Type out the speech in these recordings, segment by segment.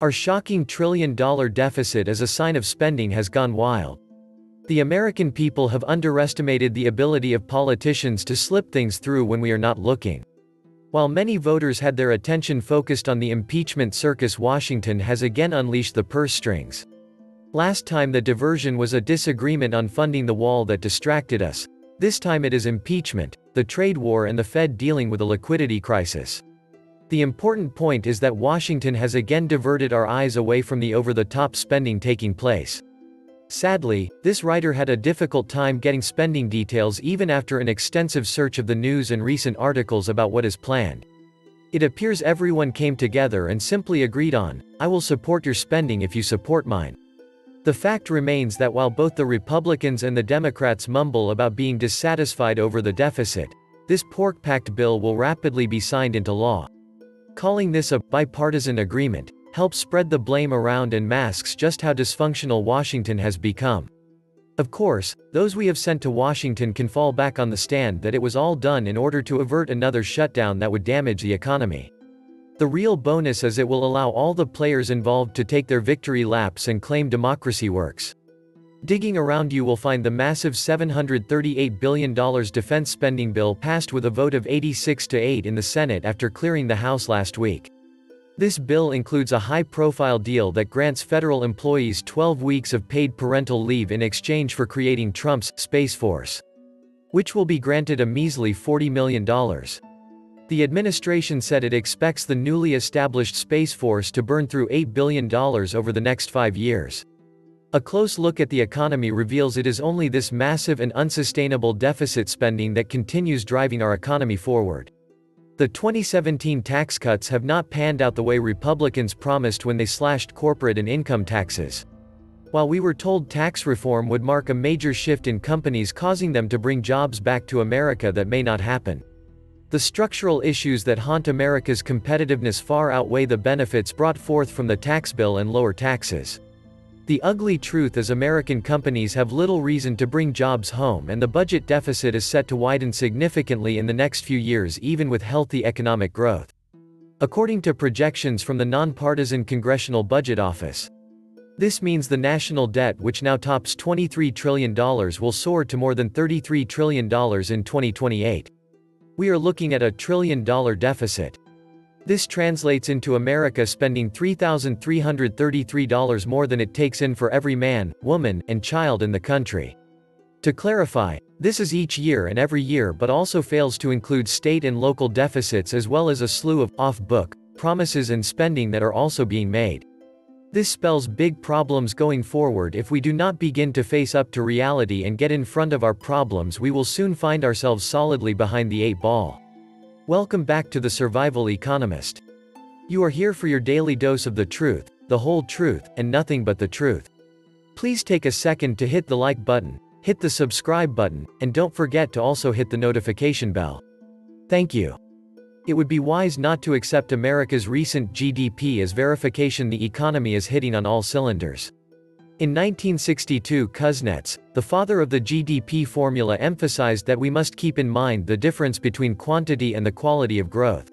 Our shocking trillion dollar deficit as a sign of spending has gone wild. The American people have underestimated the ability of politicians to slip things through when we are not looking. While many voters had their attention focused on the impeachment circus Washington has again unleashed the purse strings. Last time the diversion was a disagreement on funding the wall that distracted us. This time it is impeachment, the trade war and the Fed dealing with a liquidity crisis. The important point is that Washington has again diverted our eyes away from the over-the-top spending taking place. Sadly, this writer had a difficult time getting spending details even after an extensive search of the news and recent articles about what is planned. It appears everyone came together and simply agreed on, I will support your spending if you support mine. The fact remains that while both the Republicans and the Democrats mumble about being dissatisfied over the deficit, this pork-packed bill will rapidly be signed into law. Calling this a bipartisan agreement helps spread the blame around and masks just how dysfunctional Washington has become. Of course, those we have sent to Washington can fall back on the stand that it was all done in order to avert another shutdown that would damage the economy. The real bonus is it will allow all the players involved to take their victory laps and claim democracy works. Digging around you will find the massive $738 billion defense spending bill passed with a vote of 86 to 8 in the Senate after clearing the House last week. This bill includes a high-profile deal that grants federal employees 12 weeks of paid parental leave in exchange for creating Trump's Space Force, which will be granted a measly $40 million. The administration said it expects the newly established Space Force to burn through $8 billion over the next five years. A close look at the economy reveals it is only this massive and unsustainable deficit spending that continues driving our economy forward. The 2017 tax cuts have not panned out the way Republicans promised when they slashed corporate and income taxes. While we were told tax reform would mark a major shift in companies causing them to bring jobs back to America that may not happen. The structural issues that haunt America's competitiveness far outweigh the benefits brought forth from the tax bill and lower taxes. The ugly truth is American companies have little reason to bring jobs home and the budget deficit is set to widen significantly in the next few years even with healthy economic growth. According to projections from the nonpartisan Congressional Budget Office. This means the national debt which now tops $23 trillion will soar to more than $33 trillion in 2028. We are looking at a trillion dollar deficit. This translates into America spending $3,333 more than it takes in for every man, woman, and child in the country. To clarify, this is each year and every year but also fails to include state and local deficits as well as a slew of off-book promises and spending that are also being made. This spells big problems going forward if we do not begin to face up to reality and get in front of our problems we will soon find ourselves solidly behind the eight ball. Welcome back to the Survival Economist. You are here for your daily dose of the truth, the whole truth, and nothing but the truth. Please take a second to hit the like button, hit the subscribe button, and don't forget to also hit the notification bell. Thank you. It would be wise not to accept America's recent GDP as verification the economy is hitting on all cylinders. In 1962 Kuznets, the father of the GDP formula emphasized that we must keep in mind the difference between quantity and the quality of growth.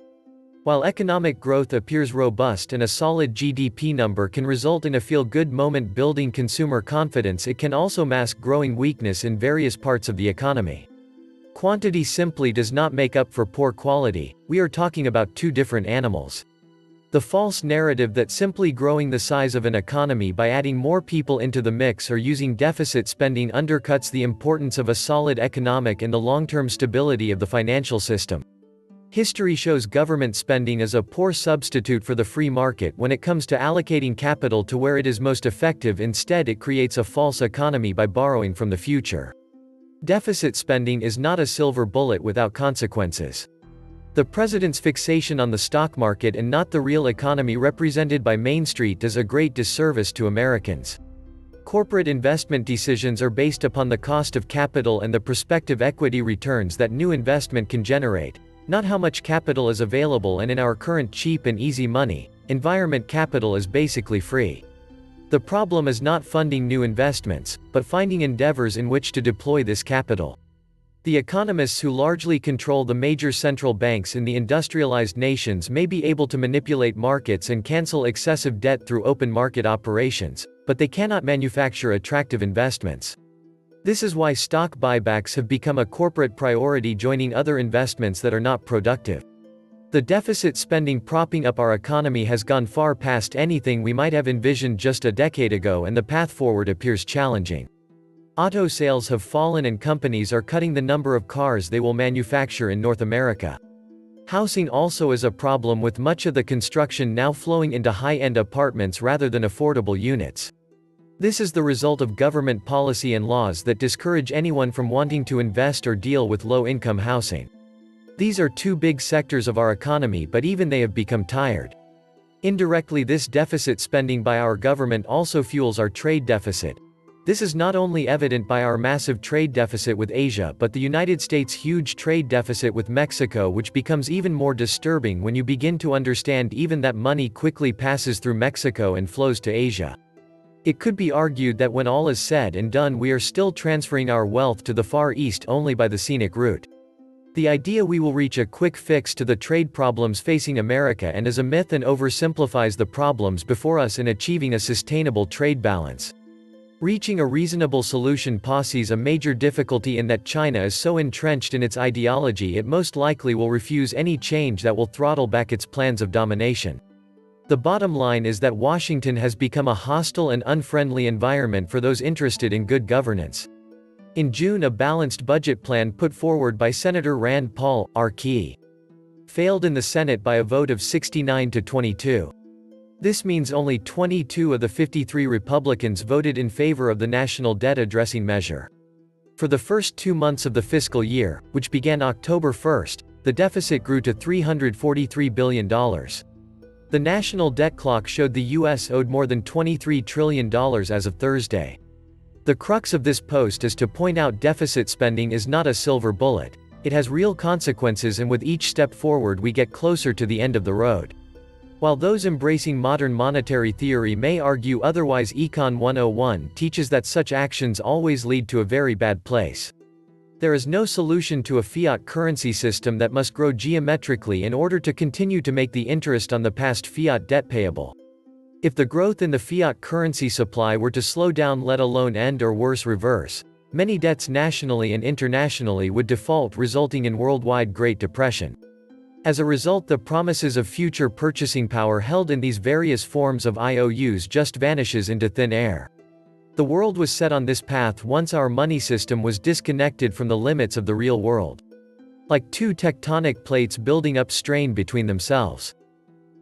While economic growth appears robust and a solid GDP number can result in a feel-good moment building consumer confidence it can also mask growing weakness in various parts of the economy. Quantity simply does not make up for poor quality, we are talking about two different animals. The false narrative that simply growing the size of an economy by adding more people into the mix or using deficit spending undercuts the importance of a solid economic and the long-term stability of the financial system. History shows government spending is a poor substitute for the free market when it comes to allocating capital to where it is most effective instead it creates a false economy by borrowing from the future. Deficit spending is not a silver bullet without consequences. The president's fixation on the stock market and not the real economy represented by Main Street does a great disservice to Americans. Corporate investment decisions are based upon the cost of capital and the prospective equity returns that new investment can generate, not how much capital is available and in our current cheap and easy money, environment capital is basically free. The problem is not funding new investments, but finding endeavors in which to deploy this capital. The economists who largely control the major central banks in the industrialized nations may be able to manipulate markets and cancel excessive debt through open market operations, but they cannot manufacture attractive investments. This is why stock buybacks have become a corporate priority joining other investments that are not productive. The deficit spending propping up our economy has gone far past anything we might have envisioned just a decade ago and the path forward appears challenging. Auto sales have fallen and companies are cutting the number of cars they will manufacture in North America. Housing also is a problem with much of the construction now flowing into high-end apartments rather than affordable units. This is the result of government policy and laws that discourage anyone from wanting to invest or deal with low-income housing. These are two big sectors of our economy but even they have become tired. Indirectly this deficit spending by our government also fuels our trade deficit, this is not only evident by our massive trade deficit with Asia but the United States' huge trade deficit with Mexico which becomes even more disturbing when you begin to understand even that money quickly passes through Mexico and flows to Asia. It could be argued that when all is said and done we are still transferring our wealth to the Far East only by the scenic route. The idea we will reach a quick fix to the trade problems facing America and is a myth and oversimplifies the problems before us in achieving a sustainable trade balance. Reaching a reasonable solution poses a major difficulty in that China is so entrenched in its ideology it most likely will refuse any change that will throttle back its plans of domination. The bottom line is that Washington has become a hostile and unfriendly environment for those interested in good governance. In June a balanced budget plan put forward by Senator Rand Paul, R. key, failed in the Senate by a vote of 69 to 22. This means only 22 of the 53 Republicans voted in favor of the national debt addressing measure. For the first two months of the fiscal year, which began October 1, the deficit grew to $343 billion. The national debt clock showed the U.S. owed more than $23 trillion as of Thursday. The crux of this post is to point out deficit spending is not a silver bullet. It has real consequences and with each step forward we get closer to the end of the road. While those embracing modern monetary theory may argue otherwise Econ 101 teaches that such actions always lead to a very bad place. There is no solution to a fiat currency system that must grow geometrically in order to continue to make the interest on the past fiat debt payable. If the growth in the fiat currency supply were to slow down let alone end or worse reverse, many debts nationally and internationally would default resulting in worldwide Great Depression. As a result the promises of future purchasing power held in these various forms of IOUs just vanishes into thin air. The world was set on this path once our money system was disconnected from the limits of the real world. Like two tectonic plates building up strain between themselves.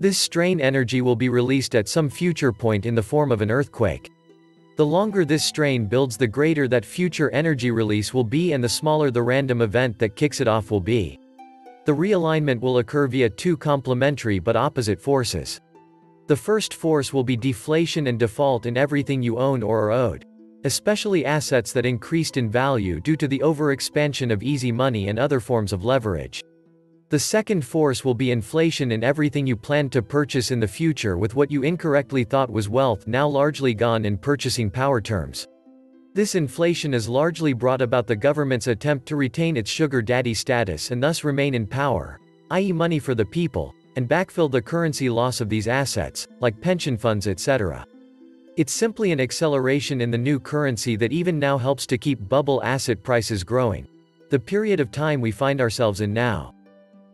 This strain energy will be released at some future point in the form of an earthquake. The longer this strain builds the greater that future energy release will be and the smaller the random event that kicks it off will be. The realignment will occur via two complementary but opposite forces. The first force will be deflation and default in everything you own or are owed. Especially assets that increased in value due to the overexpansion of easy money and other forms of leverage. The second force will be inflation in everything you planned to purchase in the future with what you incorrectly thought was wealth now largely gone in purchasing power terms. This inflation is largely brought about the government's attempt to retain its sugar daddy status and thus remain in power, i.e. money for the people, and backfill the currency loss of these assets, like pension funds etc. It's simply an acceleration in the new currency that even now helps to keep bubble asset prices growing. The period of time we find ourselves in now.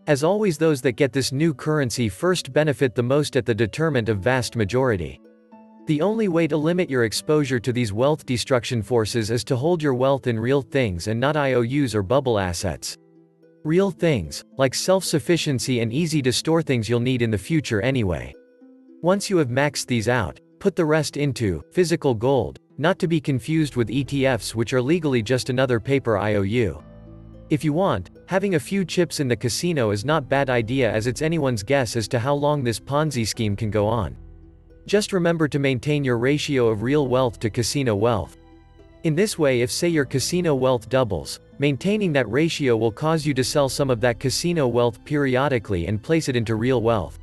As always those that get this new currency first benefit the most at the determent of vast majority. The only way to limit your exposure to these wealth destruction forces is to hold your wealth in real things and not IOUs or bubble assets. Real things, like self-sufficiency and easy to store things you'll need in the future anyway. Once you have maxed these out, put the rest into physical gold, not to be confused with ETFs which are legally just another paper IOU. If you want, having a few chips in the casino is not bad idea as it's anyone's guess as to how long this Ponzi scheme can go on. Just remember to maintain your ratio of real wealth to casino wealth. In this way if say your casino wealth doubles, maintaining that ratio will cause you to sell some of that casino wealth periodically and place it into real wealth.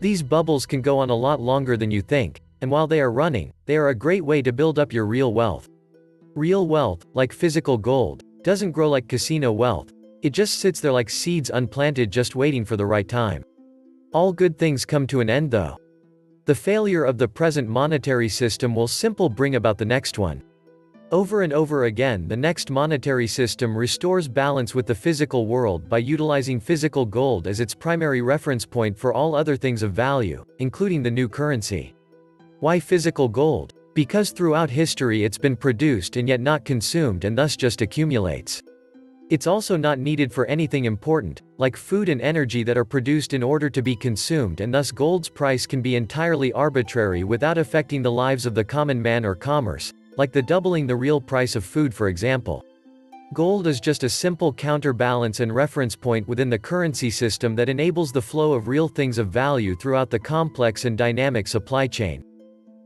These bubbles can go on a lot longer than you think, and while they are running, they are a great way to build up your real wealth. Real wealth, like physical gold, doesn't grow like casino wealth, it just sits there like seeds unplanted just waiting for the right time. All good things come to an end though. The failure of the present monetary system will simple bring about the next one. Over and over again the next monetary system restores balance with the physical world by utilizing physical gold as its primary reference point for all other things of value, including the new currency. Why physical gold? Because throughout history it's been produced and yet not consumed and thus just accumulates. It's also not needed for anything important, like food and energy that are produced in order to be consumed and thus gold's price can be entirely arbitrary without affecting the lives of the common man or commerce, like the doubling the real price of food for example. Gold is just a simple counterbalance and reference point within the currency system that enables the flow of real things of value throughout the complex and dynamic supply chain.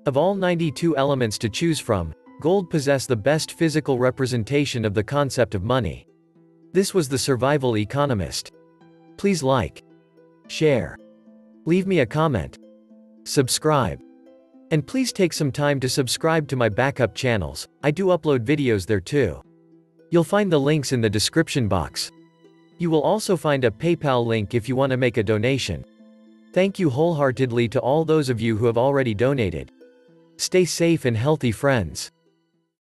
Of all 92 elements to choose from, gold possess the best physical representation of the concept of money. This was the survival economist. Please like, share, leave me a comment, subscribe. And please take some time to subscribe to my backup channels, I do upload videos there too. You'll find the links in the description box. You will also find a PayPal link if you want to make a donation. Thank you wholeheartedly to all those of you who have already donated. Stay safe and healthy friends.